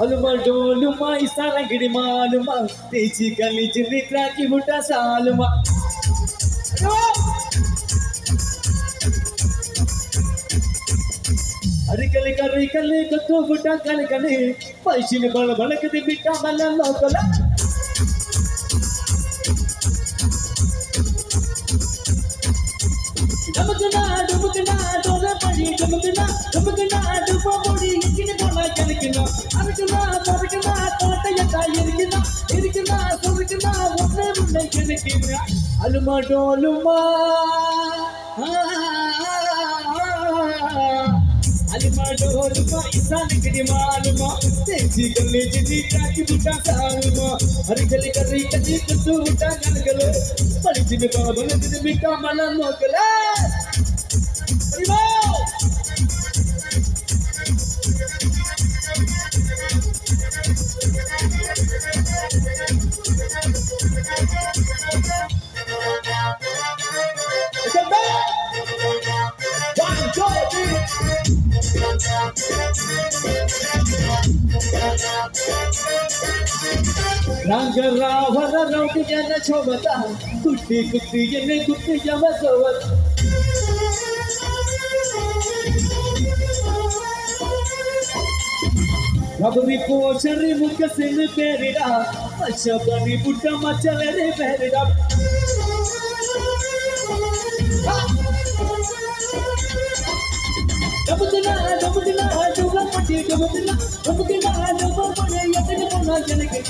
అలుమడోలుమా ఇసాలగిడి మాలుమా తెచ్చి కలిచి నిద్రాకి బుట్ట సాలుమా. అరికలి కర్రీ కల్లి కొత్త బుట్ట కలకలి పైసిని బల బలకది బిట్ట మల్ల లోకల డబుకునా డబుకునా డోల పడి డబుకునా இருக்குன்னா ஒன்று உன்னை கிடைக்கிறாய் அலுமா டோலுமா அலுமா டோலுமா இசானுக்கு நீ மாலுமா செஞ்சு கல்லு செஞ்சு காக்கி விட்டா சாருமா அருகலை கதை கட்டி குத்து விட்டா கணக்கல படிச்சுட்டு பாபலத்துக்கு நோக்கல रंग रावण, रंग जन छोबता कुट्टी कुट्टी जन कुट्टी जम सोवत रबरी पोशरी मुख सिंह पेरिडा अच्छा बनी बुट्टा मचल रे पेरिडा। डबुदना डबुदना डबुदना डबुदना डबुदना எனக்கு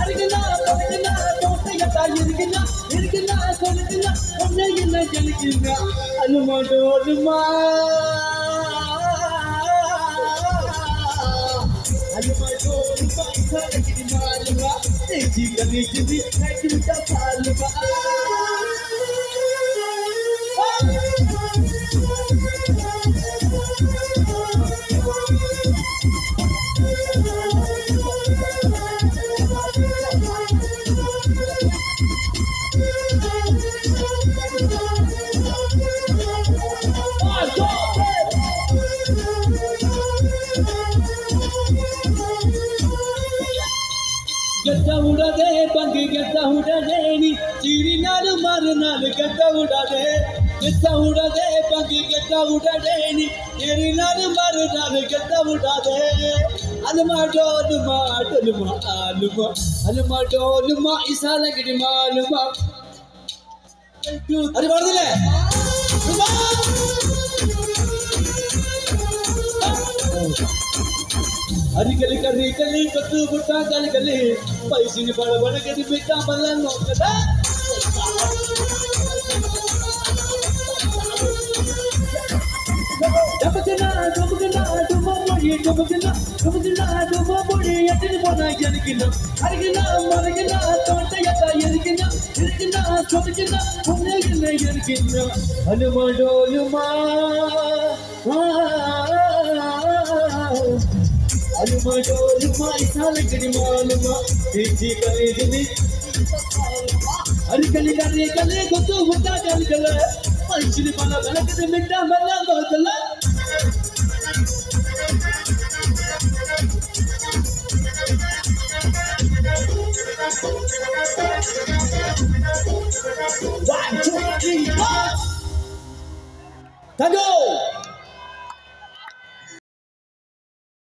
அருகிலா அருகிலா தோட்டையத்தா இருக்கினா இருக்கினா சொல்லுகினா ஒன்னே என்ன எனக்கு அனுமாடோடுமா அனுமாடோடுமா கலக்கிடுமா அலுவா நெஞ்சி கவிச்சு கட்டுவிட்டா பாலுவா கெட்ட விடாதே பங்கு கெட்ட விடாதே நீ சீரினாலும் மறுநாள் கெட்ட விடாதே கெட்ட விடாதே பங்கு கெட்ட விடாதே நீ ஏறினாலும் மறுநாள் கெட்ட விடாதே அலுமாட்டோலுமா அடலுமா ஆலுமா அலுமாட்டோலுமா இசால கிடிமா அலுமா அது வருதுல అరికలి కర్రీకలి కొత్తు పుట్ట కలకలి పైసిని పడబడకది బిడ్డ మళ్ళా నొక్కదా அனுமடோலுமா मालूमा डोलुमा इसाल जड़ी मालूमा इजी कले जड़ी अरे गली रे गले को तो हुटा गल गल पंचली माला बनक दे मिट्टा मला बदला One, two, three, four. Tango!